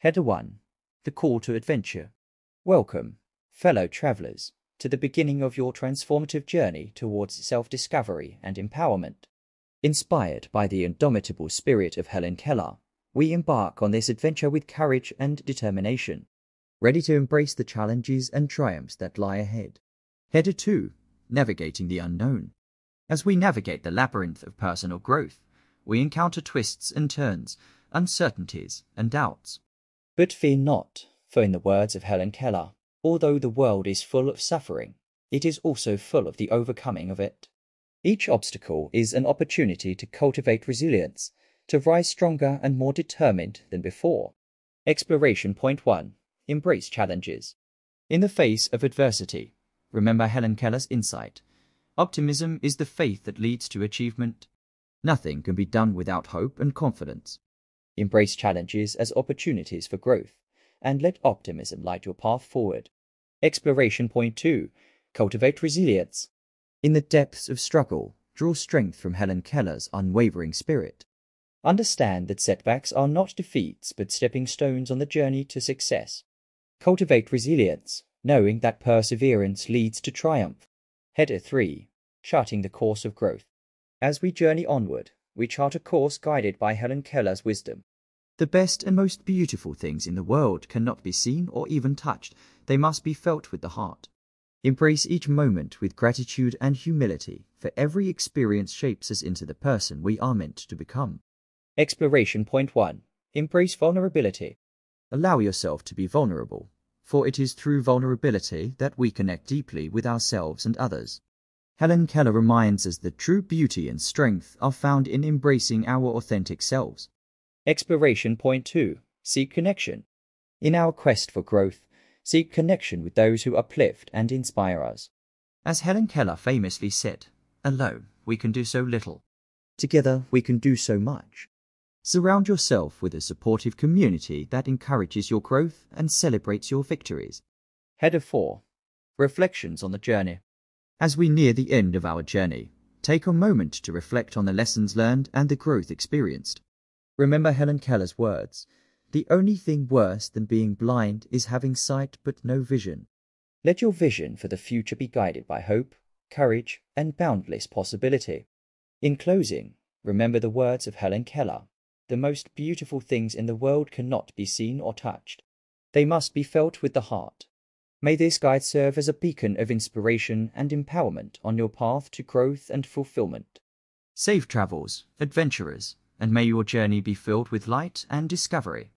Header 1 The Call to Adventure. Welcome, fellow travelers, to the beginning of your transformative journey towards self discovery and empowerment. Inspired by the indomitable spirit of Helen Keller, we embark on this adventure with courage and determination, ready to embrace the challenges and triumphs that lie ahead. Header 2 Navigating the Unknown. As we navigate the labyrinth of personal growth, we encounter twists and turns, uncertainties and doubts. But fear not, for in the words of Helen Keller, although the world is full of suffering, it is also full of the overcoming of it. Each obstacle is an opportunity to cultivate resilience, to rise stronger and more determined than before. Exploration Point 1 Embrace challenges. In the face of adversity, remember Helen Keller's insight. Optimism is the faith that leads to achievement. Nothing can be done without hope and confidence. Embrace challenges as opportunities for growth, and let optimism light your path forward. Exploration Point 2 Cultivate resilience. In the depths of struggle, draw strength from Helen Keller's unwavering spirit. Understand that setbacks are not defeats but stepping stones on the journey to success. Cultivate resilience, knowing that perseverance leads to triumph. Header 3 Charting the Course of Growth. As we journey onward, we chart a course guided by Helen Keller's wisdom. The best and most beautiful things in the world cannot be seen or even touched, they must be felt with the heart. Embrace each moment with gratitude and humility, for every experience shapes us into the person we are meant to become. Exploration Point 1 Embrace vulnerability. Allow yourself to be vulnerable, for it is through vulnerability that we connect deeply with ourselves and others. Helen Keller reminds us that true beauty and strength are found in embracing our authentic selves. Exploration Point 2 Seek connection. In our quest for growth, seek connection with those who uplift and inspire us. As Helen Keller famously said, alone we can do so little. Together we can do so much. Surround yourself with a supportive community that encourages your growth and celebrates your victories. Header 4 Reflections on the Journey. As we near the end of our journey, take a moment to reflect on the lessons learned and the growth experienced. Remember Helen Keller's words The only thing worse than being blind is having sight but no vision. Let your vision for the future be guided by hope, courage, and boundless possibility. In closing, remember the words of Helen Keller The most beautiful things in the world cannot be seen or touched, they must be felt with the heart. May this guide serve as a beacon of inspiration and empowerment on your path to growth and fulfillment. Safe travels, adventurers, and may your journey be filled with light and discovery.